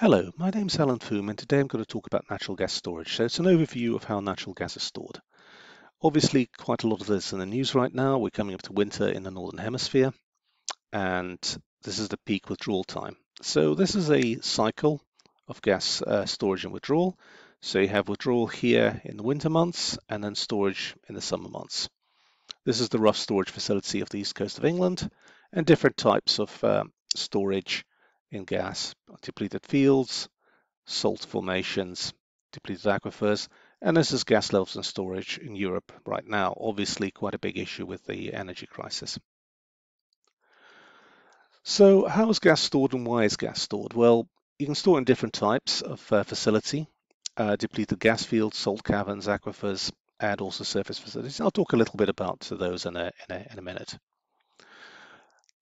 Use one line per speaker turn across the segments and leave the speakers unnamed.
Hello, my name's Alan Foum and today I'm going to talk about natural gas storage. So it's an overview of how natural gas is stored. Obviously, quite a lot of this in the news right now. We're coming up to winter in the Northern Hemisphere and this is the peak withdrawal time. So this is a cycle of gas uh, storage and withdrawal. So you have withdrawal here in the winter months and then storage in the summer months. This is the Rough storage facility of the east coast of England and different types of um, storage in gas, depleted fields, salt formations, depleted aquifers, and this is gas levels and storage in Europe right now. Obviously, quite a big issue with the energy crisis. So how is gas stored and why is gas stored? Well, you can store in different types of uh, facility, uh, depleted gas fields, salt caverns, aquifers, and also surface facilities. I'll talk a little bit about those in a, in a, in a minute.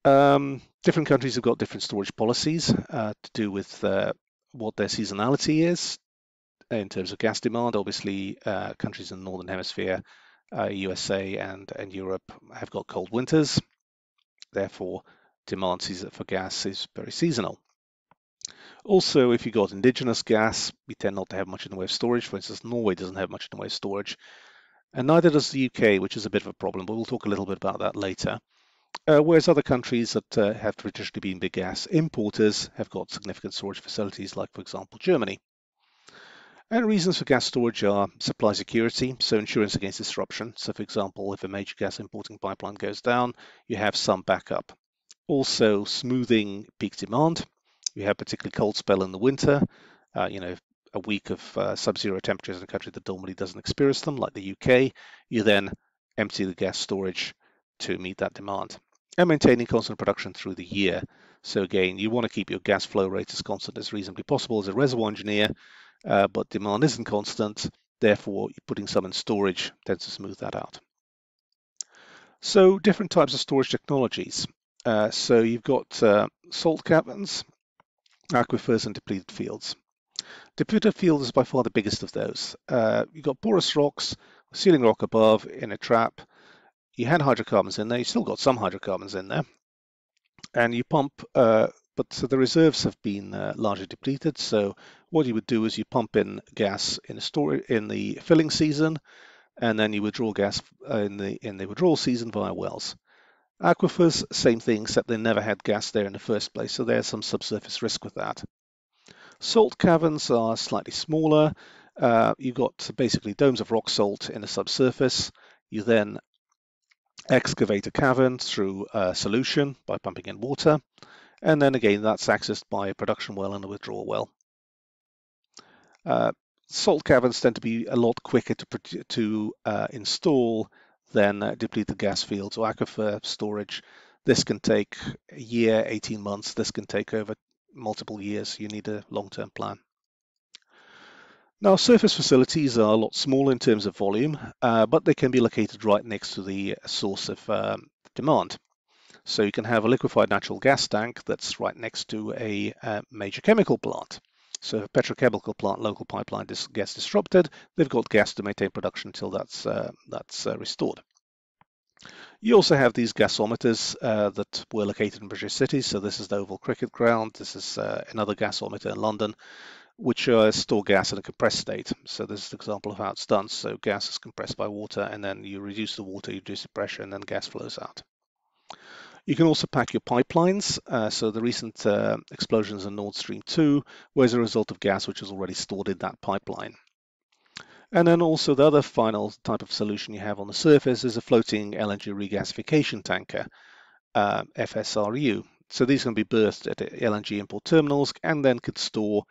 Um, different countries have got different storage policies uh, to do with uh, what their seasonality is in terms of gas demand. Obviously, uh, countries in the Northern Hemisphere, USA uh, and, and Europe have got cold winters. Therefore, demand for gas is very seasonal. Also, if you've got indigenous gas, we tend not to have much in the way of storage. For instance, Norway doesn't have much in the way of storage, and neither does the UK, which is a bit of a problem, but we'll talk a little bit about that later. Uh, whereas other countries that uh, have traditionally been big gas importers have got significant storage facilities, like, for example, Germany. And reasons for gas storage are supply security, so insurance against disruption. So, for example, if a major gas importing pipeline goes down, you have some backup. Also, smoothing peak demand. You have particularly cold spell in the winter, uh, you know, a week of uh, sub-zero temperatures in a country that normally doesn't experience them, like the UK. You then empty the gas storage to meet that demand and maintaining constant production through the year. So again, you want to keep your gas flow rate as constant as reasonably possible as a reservoir engineer, uh, but demand isn't constant. Therefore, putting some in storage tends to smooth that out. So different types of storage technologies. Uh, so you've got uh, salt caverns, aquifers, and depleted fields. Depleted fields is by far the biggest of those. Uh, you've got porous rocks, sealing rock above in a trap, you had hydrocarbons in there, you still got some hydrocarbons in there, and you pump, uh, but so the reserves have been uh, largely depleted. So what you would do is you pump in gas in in the filling season, and then you withdraw gas uh, in the in the withdrawal season via wells. Aquifers, same thing, except they never had gas there in the first place, so there's some subsurface risk with that. Salt caverns are slightly smaller. Uh, you've got basically domes of rock salt in the subsurface. You then excavate a cavern through a solution by pumping in water. And then again, that's accessed by a production well and a withdrawal well. Uh, salt caverns tend to be a lot quicker to, to uh, install than uh, depleted gas fields or aquifer storage. This can take a year, 18 months. This can take over multiple years. You need a long-term plan. Now, surface facilities are a lot smaller in terms of volume, uh, but they can be located right next to the source of um, demand. So you can have a liquefied natural gas tank that's right next to a, a major chemical plant. So if a petrochemical plant local pipeline gets disrupted, they've got gas to maintain production until that's, uh, that's uh, restored. You also have these gasometers uh, that were located in British cities. So this is the Oval Cricket Ground. This is uh, another gasometer in London which store gas in a compressed state. So this is an example of how it's done. So gas is compressed by water and then you reduce the water, you reduce the pressure and then gas flows out. You can also pack your pipelines. Uh, so the recent uh, explosions in Nord Stream 2 was a result of gas which was already stored in that pipeline. And then also the other final type of solution you have on the surface is a floating LNG regasification tanker, uh, FSRU. So these can be berthed at LNG import terminals and then could store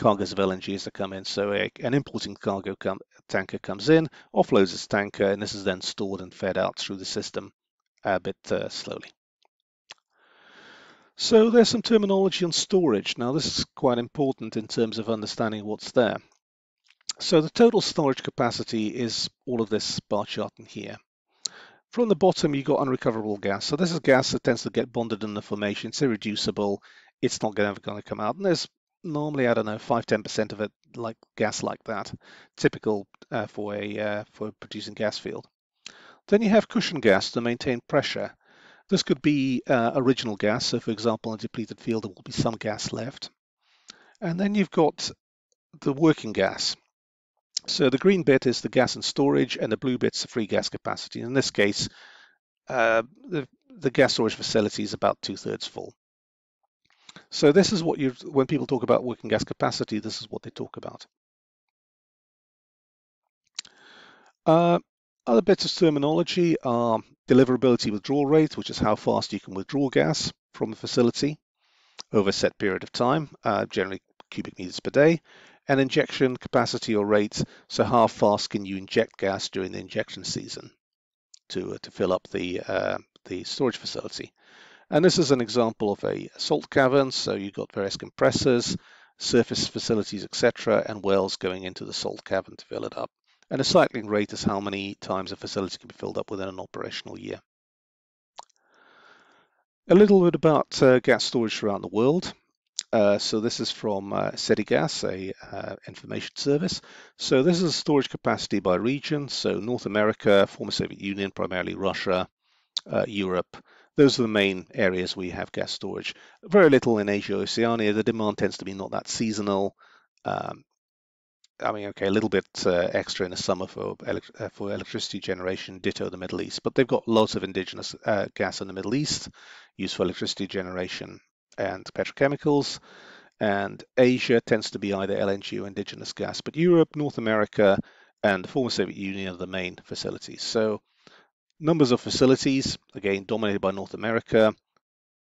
cargoes of LNG as they come in. So a, an importing cargo com tanker comes in, offloads its tanker, and this is then stored and fed out through the system a bit uh, slowly. So there's some terminology on storage. Now this is quite important in terms of understanding what's there. So the total storage capacity is all of this bar chart in here. From the bottom, you've got unrecoverable gas. So this is gas that tends to get bonded in the formation. It's irreducible. It's not ever going to come out. And there's normally I don't know five ten percent of it like gas like that, typical uh, for a uh, for producing gas field. Then you have cushion gas to maintain pressure. This could be uh, original gas. So, for example, in a depleted field, there will be some gas left. And then you've got the working gas. So the green bit is the gas and storage, and the blue bit's the free gas capacity. In this case, uh, the, the gas storage facility is about two thirds full. So this is what you, when people talk about working gas capacity, this is what they talk about. Uh, other bits of terminology are deliverability withdrawal rate, which is how fast you can withdraw gas from the facility over a set period of time, uh, generally cubic meters per day, and injection capacity or rate, so how fast can you inject gas during the injection season to, uh, to fill up the, uh, the storage facility. And this is an example of a salt cavern, so you've got various compressors, surface facilities, etc., and wells going into the salt cavern to fill it up. And a cycling rate is how many times a facility can be filled up within an operational year. A little bit about uh, gas storage around the world. Uh, so this is from uh, Cedigaz, a uh, information service. So this is storage capacity by region. So North America, former Soviet Union, primarily Russia, uh, Europe. Those are the main areas we have gas storage. Very little in Asia, Oceania. The demand tends to be not that seasonal. Um, I mean, okay, a little bit uh, extra in the summer for uh, for electricity generation, ditto the Middle East, but they've got lots of indigenous uh, gas in the Middle East used for electricity generation and petrochemicals. And Asia tends to be either LNG or indigenous gas, but Europe, North America, and the former Soviet Union are the main facilities. So numbers of facilities, again, dominated by North America,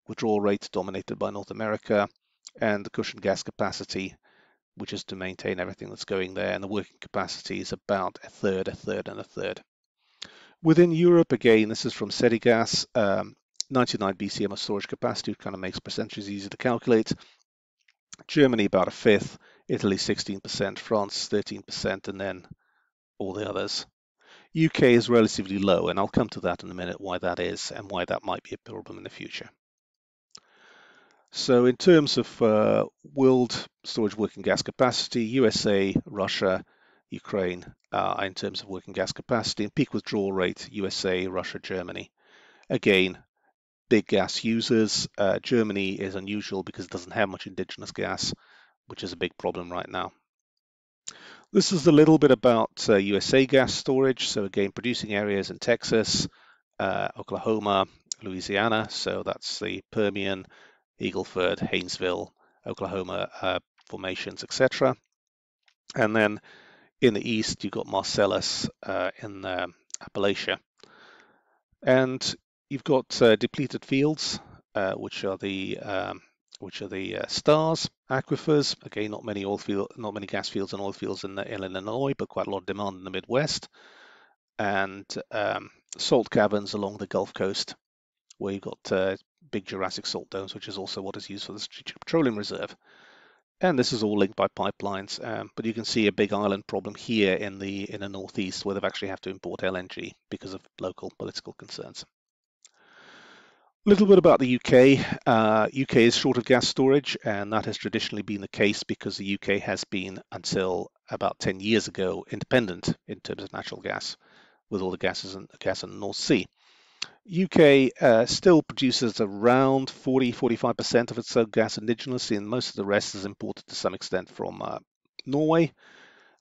withdrawal rates dominated by North America, and the cushion gas capacity which is to maintain everything that's going there, and the working capacity is about a third, a third, and a third. Within Europe, again, this is from Cedigaz, um, 99 BCM of storage capacity, kind of makes percentages easy to calculate. Germany about a fifth, Italy 16%, France 13%, and then all the others. UK is relatively low, and I'll come to that in a minute why that is and why that might be a problem in the future. So in terms of uh, world storage working gas capacity, USA, Russia, Ukraine uh, in terms of working gas capacity and peak withdrawal rate, USA, Russia, Germany. Again, big gas users. Uh, Germany is unusual because it doesn't have much indigenous gas, which is a big problem right now. This is a little bit about USA uh, gas storage. So again, producing areas in Texas, uh, Oklahoma, Louisiana. So that's the Permian, Eagleford, Haynesville, Oklahoma uh, formations, etc. And then in the east, you've got Marcellus uh, in uh, Appalachia. And you've got uh, depleted fields, uh, which are the um, which are the uh, stars, aquifers. Again, not many oil field, not many gas fields and oil fields in, in Illinois, but quite a lot of demand in the Midwest. And um, salt caverns along the Gulf Coast, where you've got big Jurassic salt domes, which is also what is used for the Strategic Petroleum Reserve. And this is all linked by pipelines, um, but you can see a big island problem here in the in the northeast where they've actually have to import LNG because of local political concerns. A little bit about the UK. Uh, UK is short of gas storage, and that has traditionally been the case because the UK has been, until about 10 years ago, independent in terms of natural gas, with all the gases and gas in the North Sea. UK uh, still produces around 40 45% of its own gas indigenously, and most of the rest is imported to some extent from uh, Norway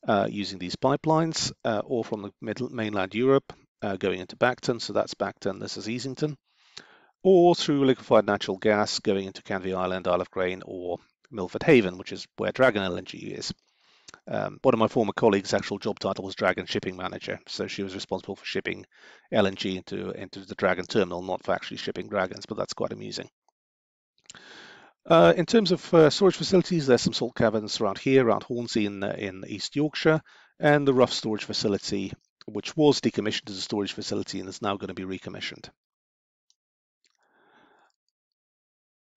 uh, using these pipelines uh, or from the mainland Europe uh, going into Bacton. So that's Bacton, this is Easington, or through liquefied natural gas going into Canvey Island, Isle of Grain, or Milford Haven, which is where Dragon LNG is. Um, one of my former colleagues' actual job title was Dragon Shipping Manager, so she was responsible for shipping LNG into into the Dragon terminal, not for actually shipping dragons, but that's quite amusing. Uh, in terms of uh, storage facilities, there's some salt caverns around here, around Hornsea in, uh, in East Yorkshire, and the Rough storage facility, which was decommissioned as a storage facility and is now going to be recommissioned.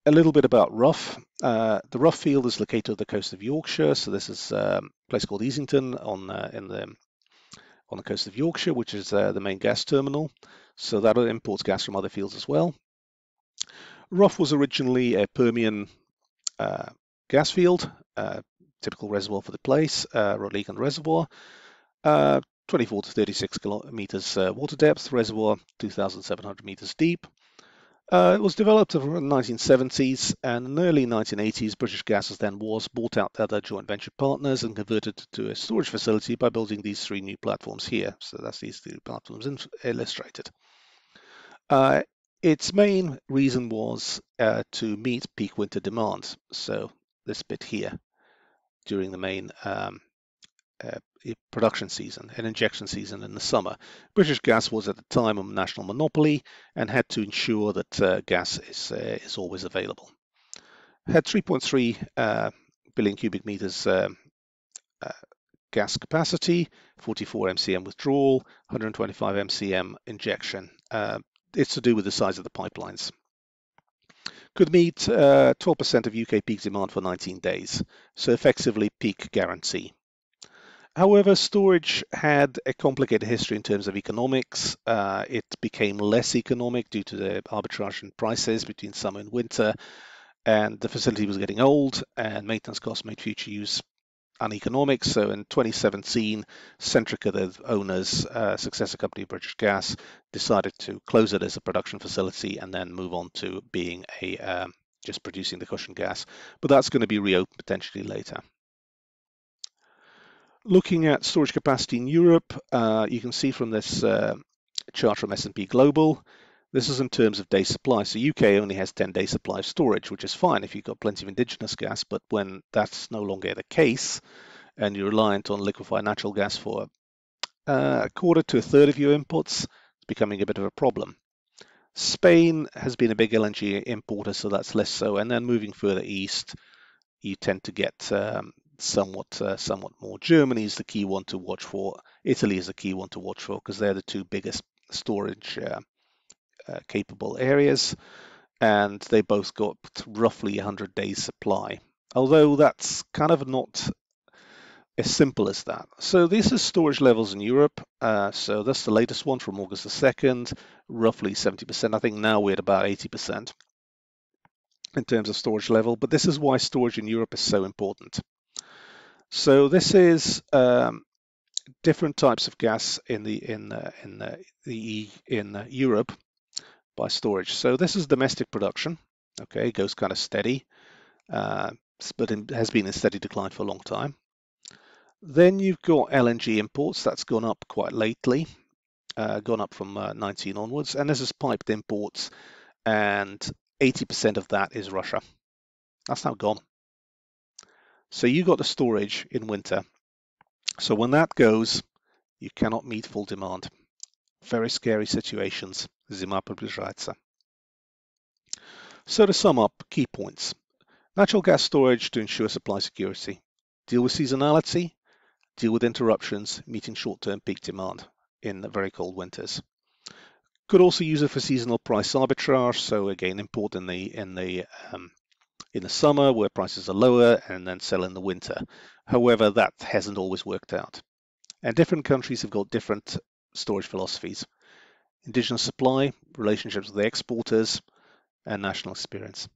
A little bit about Rough. Uh, the Rough field is located on the coast of Yorkshire. So this is um, a place called Easington on uh, in the on the coast of Yorkshire, which is uh, the main gas terminal. So that imports gas from other fields as well. Rough was originally a Permian uh, gas field, uh, typical reservoir for the place, uh, Rotliegend Reservoir. 24 to 36 kilometers water depth, reservoir 2,700 meters deep. Uh, it was developed in the 1970s and in the early 1980s, British Gas as then was bought out other joint venture partners and converted to a storage facility by building these three new platforms here. So that's these three platforms illustrated. Uh, its main reason was uh, to meet peak winter demand. So this bit here during the main um, production season and injection season in the summer. British Gas was at the time a national monopoly and had to ensure that uh, gas is, uh, is always available. Had 3.3 uh, billion cubic meters uh, gas capacity, 44 MCM withdrawal, 125 MCM injection. Uh, it's to do with the size of the pipelines. Could meet 12% of UK peak demand for 19 days, so effectively peak guarantee. However, storage had a complicated history in terms of economics. Uh, it became less economic due to the arbitrage in prices between summer and winter, and the facility was getting old, and maintenance costs made future use uneconomic. So in 2017, Centrica, the owners, uh, successor company British Gas, decided to close it as a production facility and then move on to being a um, just producing the cushion gas. But that's going to be reopened potentially later. Looking at storage capacity in Europe, uh, you can see from this uh, chart from S&P Global, this is in terms of day supply. So UK only has 10 day supply of storage, which is fine if you've got plenty of indigenous gas, but when that's no longer the case and you're reliant on liquefied natural gas for uh, a quarter to a third of your inputs, it's becoming a bit of a problem. Spain has been a big LNG importer, so that's less so. And then moving further east, you tend to get um, somewhat uh, somewhat more. Germany is the key one to watch for. Italy is the key one to watch for because they're the two biggest storage uh, uh, capable areas, and they both got roughly 100 days supply. Although that's kind of not as simple as that. So this is storage levels in Europe. Uh, so that's the latest one from August the 2nd, roughly 70%. I think now we're at about 80% in terms of storage level, but this is why storage in Europe is so important. So this is um, different types of gas in the in the, in the, the in Europe by storage. So this is domestic production. Okay, goes kind of steady, uh, but it has been in steady decline for a long time. Then you've got LNG imports. That's gone up quite lately, uh, gone up from uh, 19 onwards, and this is piped imports, and 80% of that is Russia. That's now gone. So you got the storage in winter. So when that goes, you cannot meet full demand. Very scary situations. Zima приближается. So to sum up, key points. Natural gas storage to ensure supply security. Deal with seasonality. Deal with interruptions, meeting short-term peak demand in the very cold winters. Could also use it for seasonal price arbitrage. So again, import in the in the um, in the summer where prices are lower and then sell in the winter. However, that hasn't always worked out. And different countries have got different storage philosophies. Indigenous supply, relationships with the exporters, and national experience.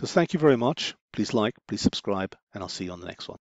So thank you very much. Please like, please subscribe, and I'll see you on the next one.